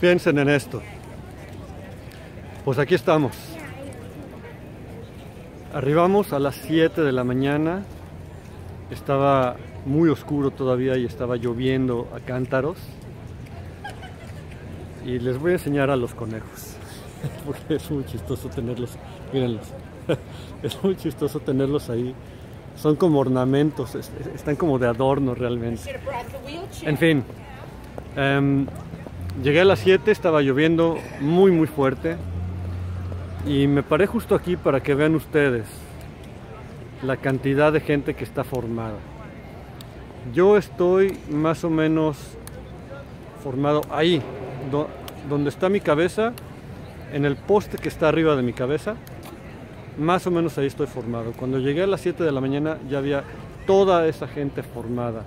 Piensen en esto. Pues aquí estamos. Arribamos a las 7 de la mañana. Estaba muy oscuro todavía y estaba lloviendo a cántaros. Y les voy a enseñar a los conejos. Porque es muy chistoso tenerlos. Mírenlos. Es muy chistoso tenerlos ahí. Son como ornamentos, están como de adorno realmente. En fin, em, llegué a las 7, estaba lloviendo muy muy fuerte y me paré justo aquí para que vean ustedes la cantidad de gente que está formada. Yo estoy más o menos formado ahí, donde está mi cabeza, en el poste que está arriba de mi cabeza, más o menos ahí estoy formado. Cuando llegué a las 7 de la mañana ya había toda esa gente formada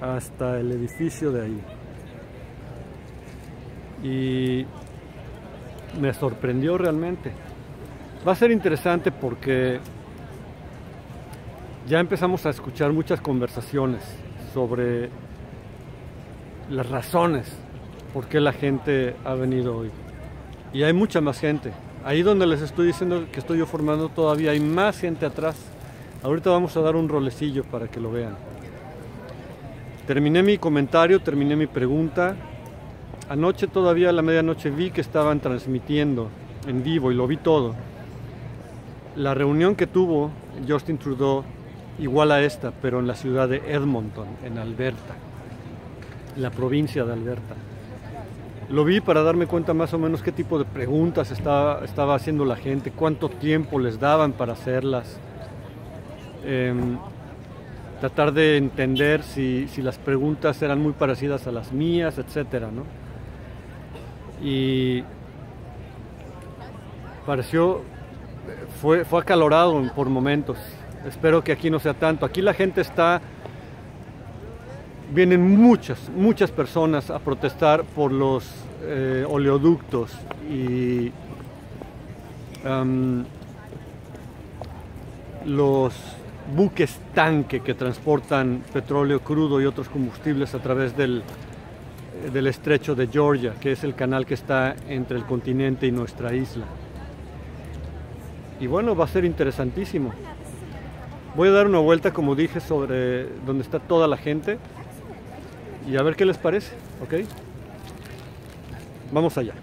hasta el edificio de ahí. Y me sorprendió realmente. Va a ser interesante porque ya empezamos a escuchar muchas conversaciones sobre las razones por qué la gente ha venido hoy. Y hay mucha más gente. Ahí donde les estoy diciendo que estoy yo formando todavía hay más gente atrás. Ahorita vamos a dar un rolecillo para que lo vean. Terminé mi comentario, terminé mi pregunta. Anoche todavía a la medianoche vi que estaban transmitiendo en vivo y lo vi todo. La reunión que tuvo Justin Trudeau igual a esta, pero en la ciudad de Edmonton, en Alberta, la provincia de Alberta. Lo vi para darme cuenta más o menos qué tipo de preguntas estaba, haciendo la gente, cuánto tiempo les daban para hacerlas. Em, tratar de entender si, las preguntas eran muy parecidas a las mías, etcétera, ¿no? Y pareció, fue, fue acalorado por momentos. Espero que aquí no sea tanto. Aquí la gente está vienen muchas, muchas personas a protestar por los eh, oleoductos y los buques tanque que transportan petróleo crudo y otros combustibles a través del, del estrecho de Georgia, que es el canal que está entre el continente y nuestra isla. Y bueno, va a ser interesantísimo. Voy a dar una vuelta, como dije, sobre donde está toda la gente y a ver qué les parece, ¿ok? Vamos allá.